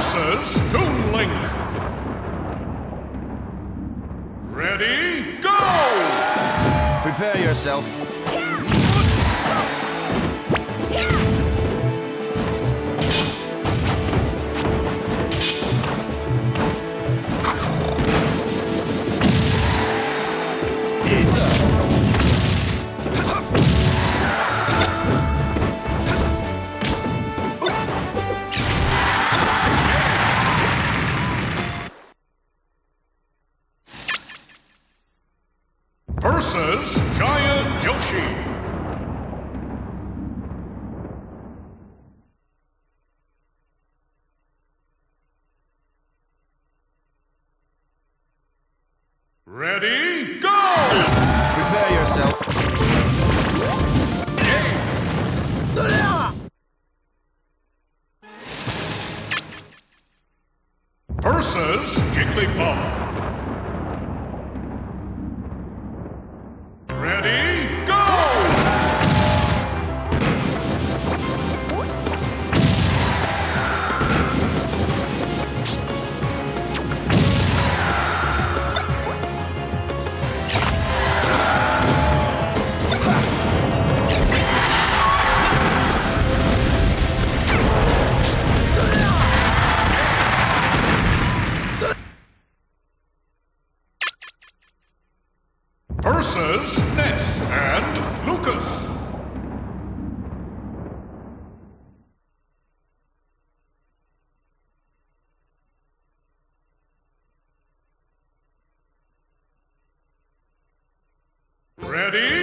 versus Toon Link. Ready, go! Prepare yourself. Ready, go! Prepare yourself. Versus Jigglypuff. Ready,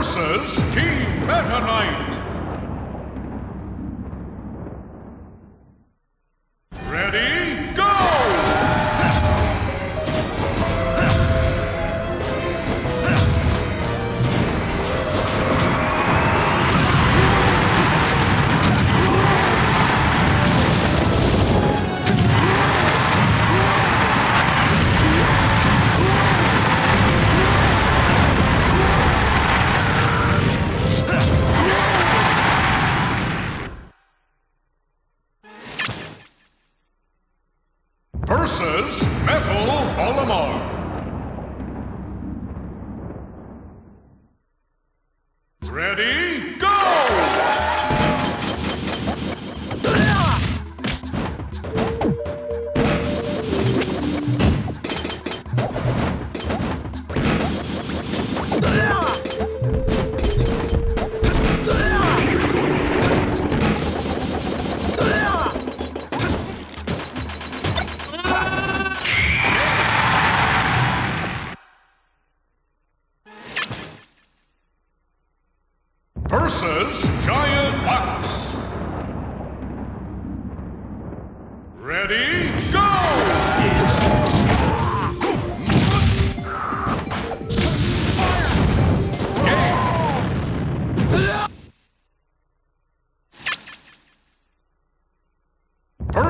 Versus Team Meta Knight.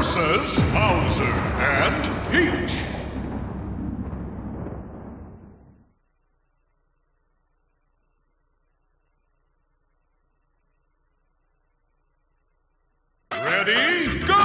Versus Bowser and Peach. Ready, go!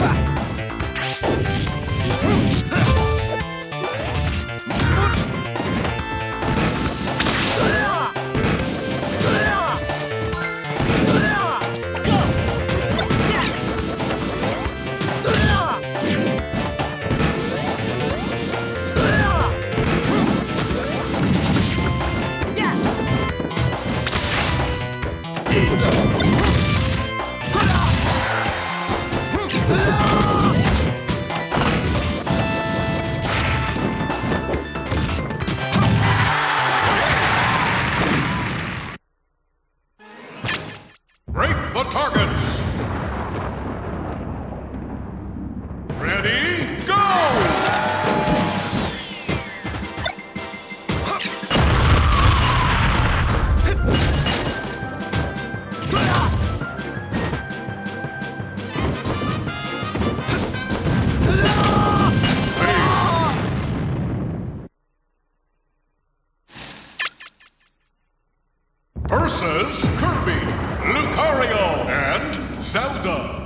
Break versus Kirby, Lucario, and Zelda.